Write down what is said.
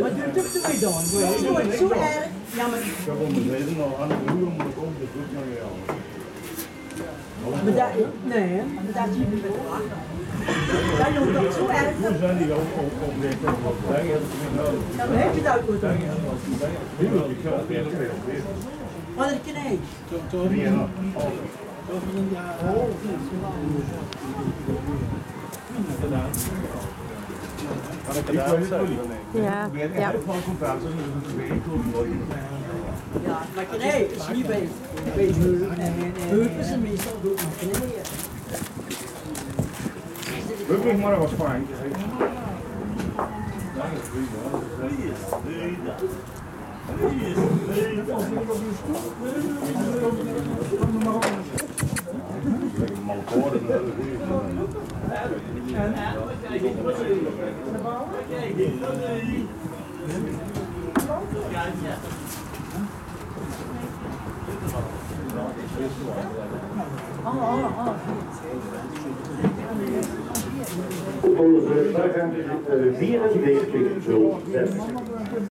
Maar doe het weer dan. Zo, zo erg. Ja, maar, Ik heb onderleden al aan de boer om het om te goed naar jou. maar dat, nee, hè. maar dat niet met wachten. Dat dat zo erg. Hoe zijn die ook op dat heb je dat goed wil ik zelf weer spelen. Wat. Ik weet het wel niet. Ja, ja. Ja, maar knijp is niet bij. Bij heupen. Heupen zijn meestal goed, maar knijp. Wirklich maar was fijn. Onze vraag 4406.